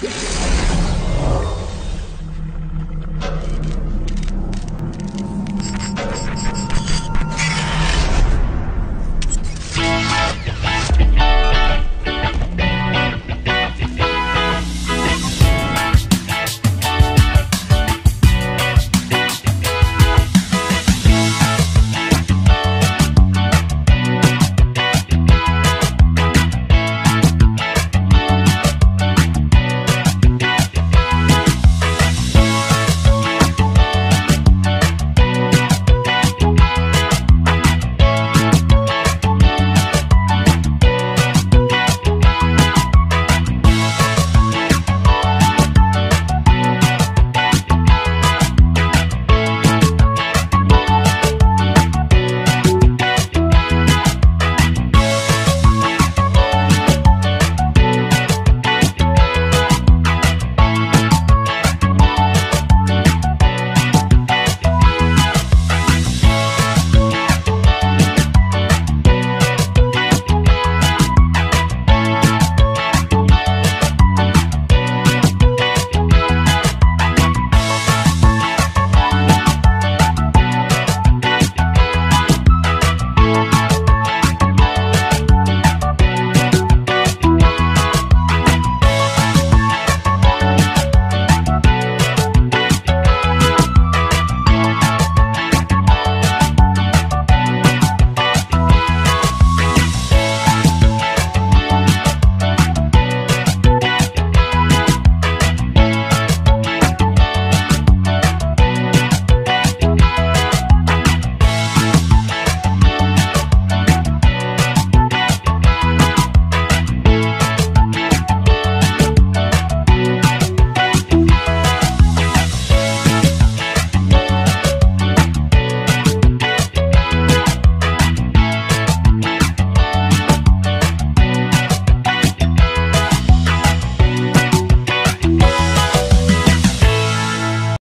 Yeah.